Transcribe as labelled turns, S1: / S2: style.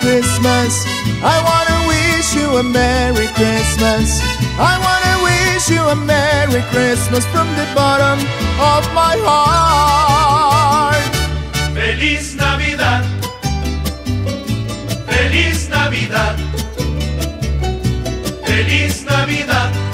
S1: Christmas. I wanna wish you a Merry Christmas. I wanna wish you a Merry Christmas from the bottom of my heart. Feliz Navidad. Feliz Navidad. Feliz Navidad.